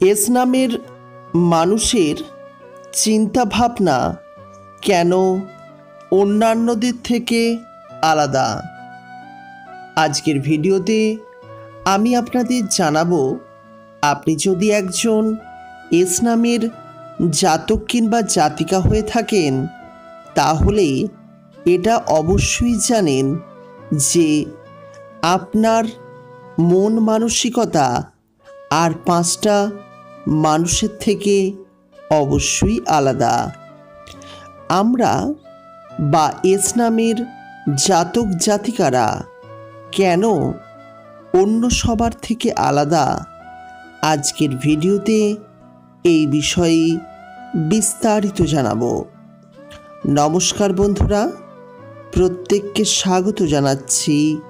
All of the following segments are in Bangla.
এস নামের মানুষের চিন্তাভাবনা কেন অন্যান্যদের থেকে আলাদা? আজকের ভিডিওতে আমি আপনাদের জানাব, আপনি যদি একজন এস নামের জাতক কিংবা জাতিকা হয়ে থাকেন, তাহলে এটা অবশ্যই জানেন যে আপনার মন মানসিকতা আর পাঁচটা মানুষের থেকে অবশ্যই আলাদা। আমরা বা এস নামের জাতক জাতিকারা কেন অন্য সবার থেকে আলাদা? আজকের ভিডিওতে এই বিষয়ে বিস্তারিত জানাব। নমস্কার বন্ধুরা, প্রত্যেককে স্বাগত জানাচ্ছি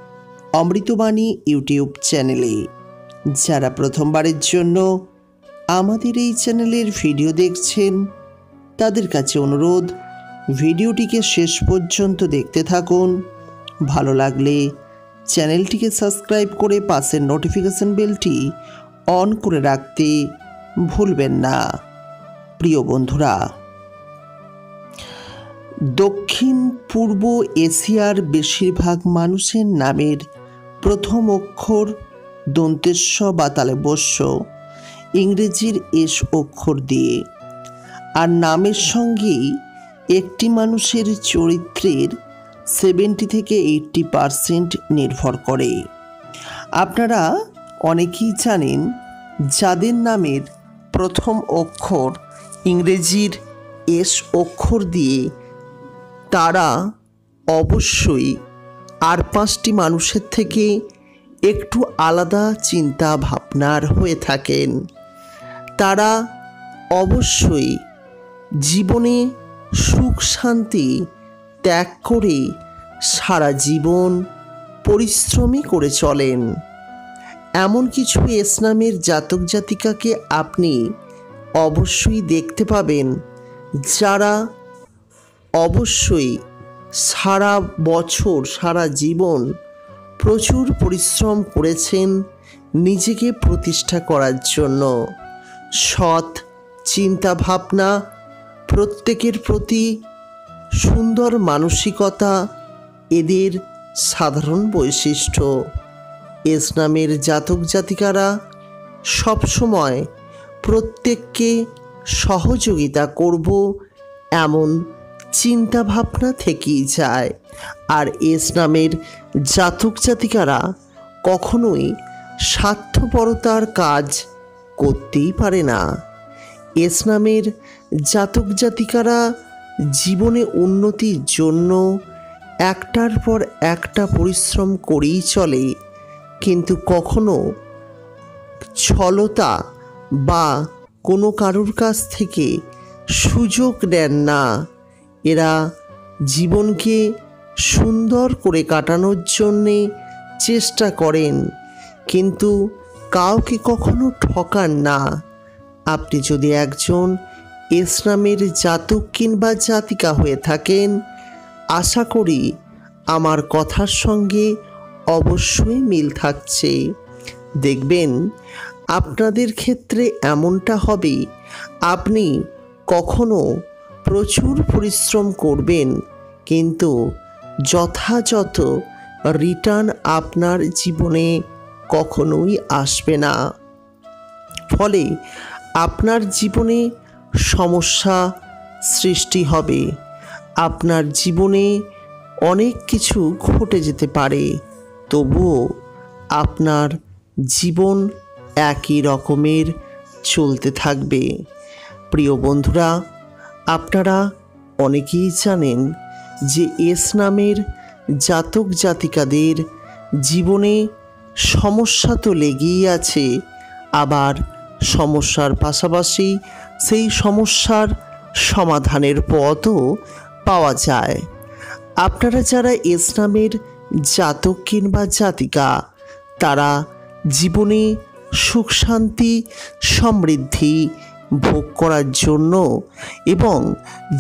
অমৃতবাণী ইউটিউব চ্যানেলে। যারা প্রথমবারের জন্য আমাদের এই চ্যানেলের ভিডিও দেখছেন, তাদের কাছে অনুরোধ, ভিডিওটিকে শেষ পর্যন্ত দেখতে থাকুন। ভালো লাগলে চ্যানেলটিকে সাবস্ক্রাইব করে পাশের নোটিফিকেশন বেলটি অন করে রাখতে ভুলবেন না। প্রিয় বন্ধুরা, দক্ষিণ পূর্ব এশিয়ার বেশিরভাগ মানুষের নামের প্রথম অক্ষর দন্তেস্ব বা তালে বস্য। ইংরেজির এস অক্ষর দিয়ে। আর নামের সঙ্গেই একটি মানুষের চরিত্রের সেভেন্টি থেকে এইটটি পারসেন্ট নির্ভর করে। আপনারা অনেকেই জানেন যাদের নামের প্রথম অক্ষর ইংরেজির এস অক্ষর দিয়ে, তারা অবশ্যই আর পাঁচটি মানুষের থেকে একটু আলাদা চিন্তা ভাবনার হয়ে থাকেন। তারা অবশ্যই জীবনে সুখ শান্তি ত্যাগ করে সারা জীবন পরিশ্রমী করে চলেন। এমন কিছু ইসলামের জাতক জাতিকাকে আপনি অবশ্যই দেখতে পাবেন, যারা অবশ্যই সারা বছর, সারা জীবন প্রচুর পরিশ্রম করেছেন নিজেকে প্রতিষ্ঠা করার জন্য। সৎ চিন্তা ভাবনা প্রত্যেকের প্রতি সুন্দর মানসিকতা, এদের সাধারণ বৈশিষ্ট্য। ইসলামের জাতক জাতিকারা সবসময় প্রত্যেককে সহযোগিতা করব এমন চিন্তা ভাবনা থেকেই যায়। আর ইসলামের জাতক জাতিকারা কখনোই স্বার্থপরতার কাজ করতেই পারে না। এস নামের জাতক জাতিকারা জীবনে উন্নতির জন্য একটার পর একটা পরিশ্রম করেই চলে, কিন্তু কখনো ছলতা বা কোনো কারুর কাছ থেকে সুযোগ দেন না। এরা জীবনকে সুন্দর করে কাটানোর জন্যে চেষ্টা করেন, কিন্তু কাউকে কখনো ঠকান না। আপনি যদি একজন ইসলামের জাতক কিংবা জাতিকা হয়ে থাকেন, আশা করি আমার কথার সঙ্গে অবশ্যই মিল থাকছে। দেখবেন, আপনাদের ক্ষেত্রে এমনটা হবে, আপনি কখনো প্রচুর পরিশ্রম করবেন, কিন্তু যথাযথ রিটার্ন আপনার জীবনে কখনোই আসবে না। ফলে আপনার জীবনে সমস্যা সৃষ্টি হবে। আপনার জীবনে অনেক কিছু ঘটে যেতে পারে। তবুও আপনার জীবন একই রকমের চলতে থাকবে। প্রিয় বন্ধুরা, আপনারা অনেকেই জানেন যে এস নামের জাতক জাতিকাদের জীবনে সমস্যা তো লেগেই আছে। আবার সমস্যার পাশাপাশি সেই সমস্যার সমাধানের পথও পাওয়া যায়। আপনারা যারা ইসলামের জাতক কিংবা জাতিকা, তারা জীবনে সুখ, শান্তি, সমৃদ্ধি ভোগ করার জন্য এবং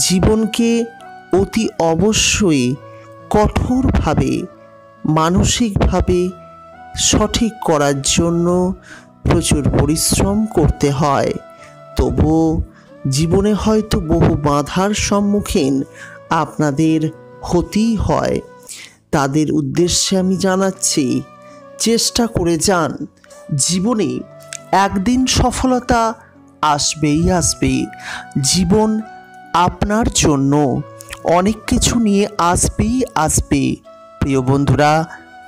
জীবনকে অতি অবশ্যই কঠোরভাবে, মানসিকভাবে সঠিক করার জন্য প্রচুর পরিশ্রম করতে হয়। তবুও জীবনে হয়তো বহু বাধার সম্মুখীন আপনাদের হতেই হয়। তাদের উদ্দেশ্যে আমি জানাচ্ছি, চেষ্টা করে যান। জীবনে একদিন সফলতা আসবেই আসবে। জীবন আপনার জন্য অনেক কিছু নিয়ে আসবেই আসবে। প্রিয় বন্ধুরা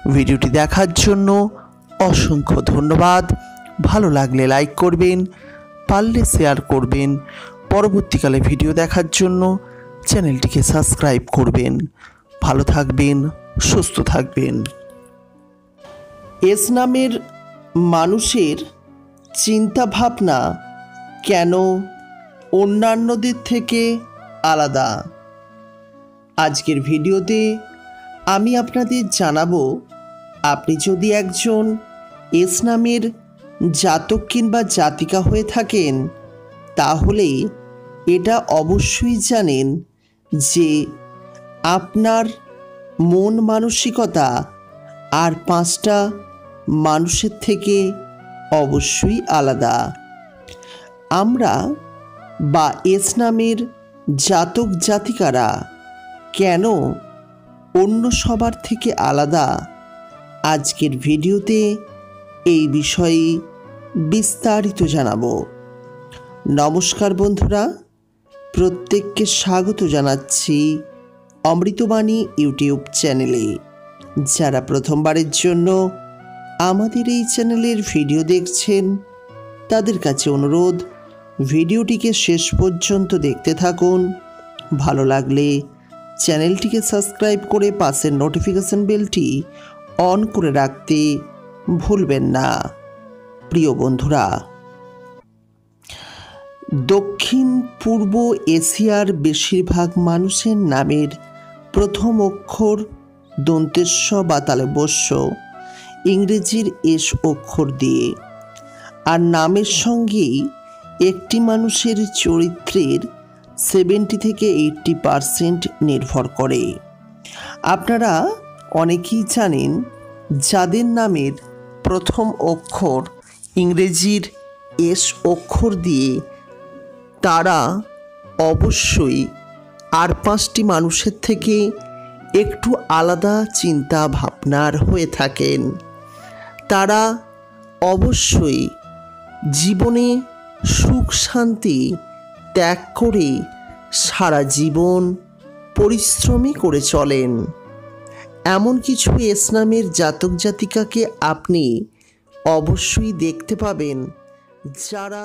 ভিডিওটি দেখার জন্য অসংখ্য ধন্যবাদ। ভালো লাগলে লাইক করবেন, পারলে শেয়ার করবেন। পরবর্তীকালে ভিডিও দেখার জন্য চ্যানেলটিকে সাবস্ক্রাইব করবেন। ভালো থাকবেন, সুস্থ থাকবেন। এস নামের মানুষের চিন্তা ভাবনা কেন অন্যান্যদের থেকে আলাদা? আজকের ভিডিওতে আমি আপনাদের জানাব আপনি যদি একজন এস নামের জাতক কিংবা জাতিকা হয়ে থাকেন, তাহলে এটা অবশ্যই জানেন যে আপনার মন মানসিকতা আর পাঁচটা মানুষের থেকে অবশ্যই আলাদা। আমরা বা এস নামের জাতক জাতিকারা কেন অন্য সবার থেকে আলাদা? আজকের ভিডিওতে এই বিষয়ে বিস্তারিত জানাব। নমস্কার বন্ধুরা, প্রত্যেককে স্বাগত জানাচ্ছি অমৃতবাণী ইউটিউব চ্যানেলে। যারা প্রথমবারের জন্য আমাদের এই চ্যানেলের ভিডিও দেখছেন, তাদের কাছে অনুরোধ, ভিডিওটিকে শেষ পর্যন্ত দেখতে থাকুন। ভালো লাগলে চ্যানেলটিকে সাবস্ক্রাইব করে পাশের নোটিফিকেশন বেলটি অন করে রাখতে ভুলবেন না। প্রিয় বন্ধুরা, দক্ষিণ পূর্ব এশিয়ার বেশিরভাগ মানুষের নামের প্রথম অক্ষর দন্তেস্ব বা তালেবস্য ইংরেজির এস অক্ষর দিয়ে। আর নামের সঙ্গেই একটি মানুষের চরিত্রের সেভেন্টি থেকে এইটটি পারসেন্ট নির্ভর করে। আপনারা অনেকেই জানেন যাদের নামের প্রথম অক্ষর ইংরেজির এস অক্ষর দিয়ে তারা অবশ্যই আর পাঁচটি মানুষের থেকে একটু আলাদা চিন্তা ভাবনার হয়ে থাকেন। তারা অবশ্যই জীবনে সুখ শান্তি ত্যাগ করে সারা জীবন পরিশ্রমী করে চলেন। এমন কিছু ইসলামের জাতক জাতিকাকে আপনি অবশ্যই দেখতে পাবেন যারা